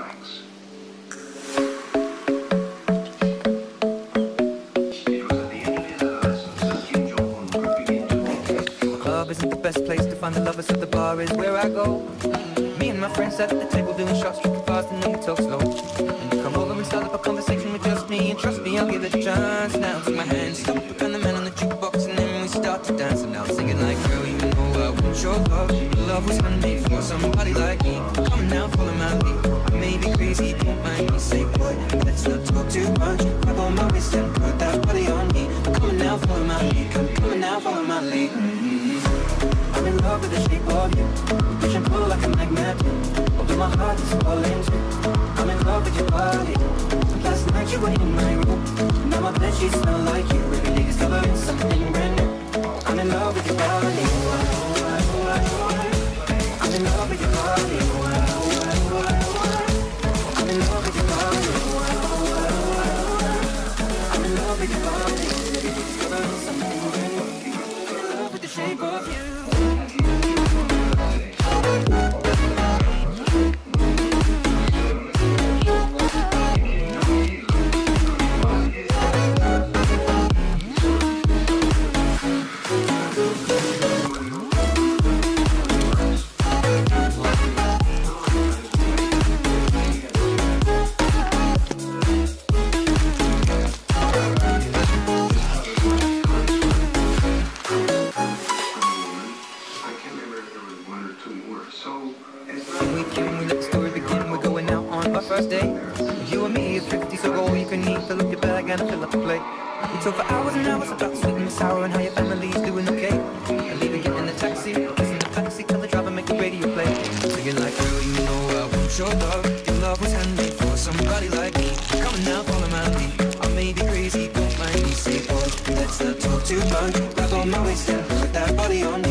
at the club isn't the best place to find the lovers, so the bar is where I go. Me and my friends at the table doing shots, tripping fast, and then we talk slow. And you come over and start up a conversation with just me, and trust me, I'll give it a chance. Now take my hand, stop, and the man on the jukebox, and then we start to dance. And now singing like, girl, you know I want your love. Your love was handmade for somebody like me. Come now, crazy. Say, let's not talk too much. Grab on my waist and put that body on me. Come on now, follow my lead. Come on now, follow my lead. I'm in love with the shape of you. Push and pull like a magnet. Although my heart is falling too. I'm in love with your body. Last night you were in my room. Now my sheets smell like you. Every day discovering something brand new. I'm in love with your body. I'm in love with your body. We, can we let the story begin? We're going out on our first date. You and me is 50, so go all you can eat. Fill up your bag and fill up the plate. We talk for hours and hours about sweet and sour and how your family's doing okay. And leaving, get in the taxi, kiss in the backseat, tell the driver make the radio play. Singing like, girl, you know I want your love. Your love was handmade for somebody like me. Come on now, follow my lead. I may be crazy, don't mind me. Say, boy, let's not talk too much. Grab on my waist and put that body on